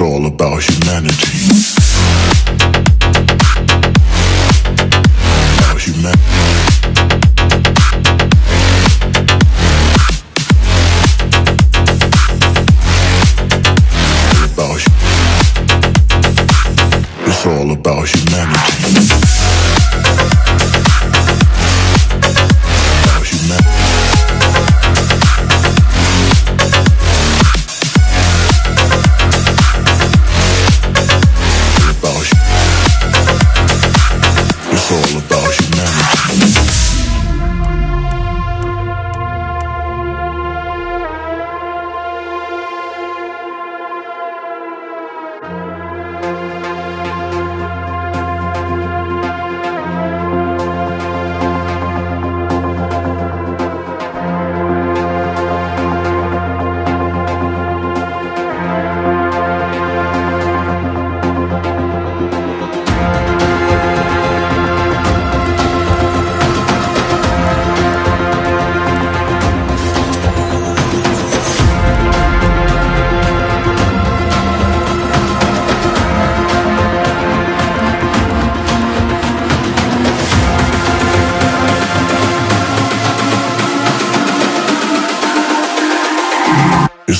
All about humanity.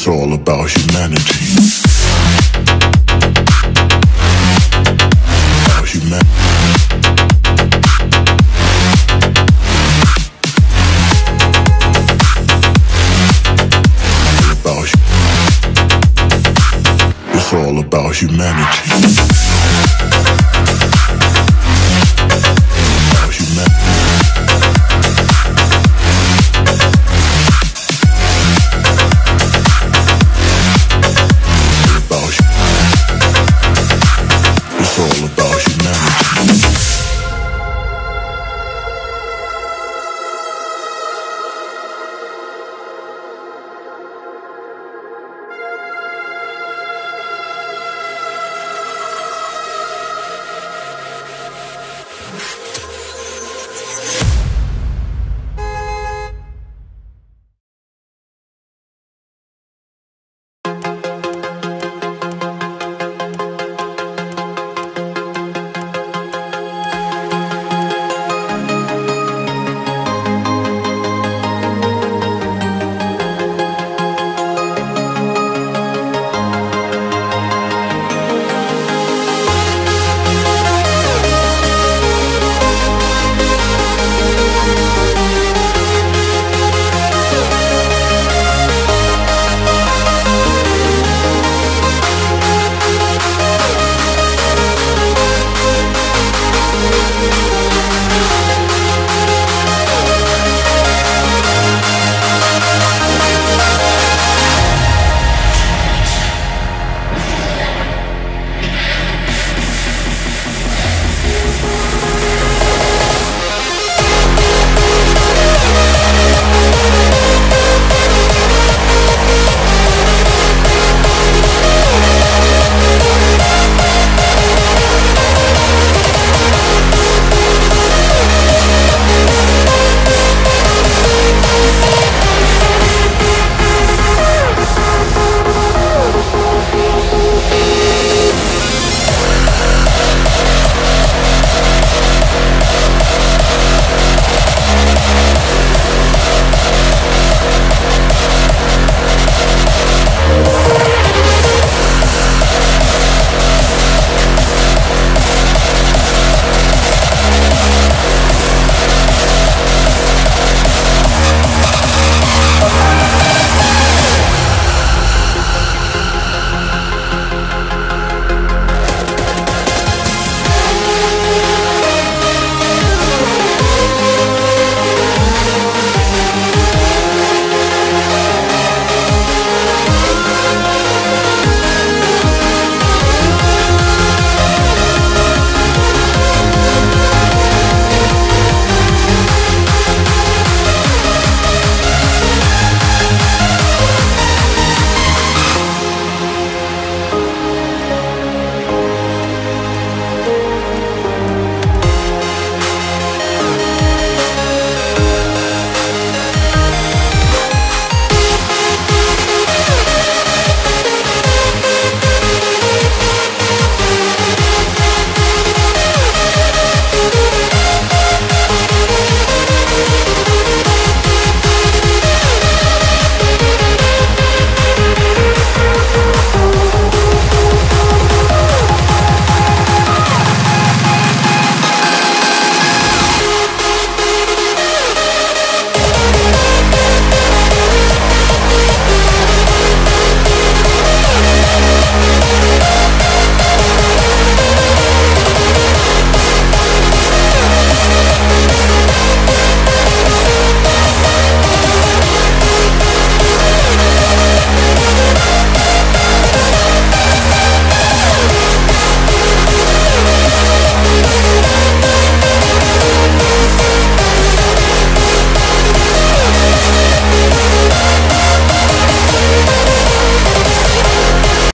It's all about humanity. Humanity. It's all about humanity.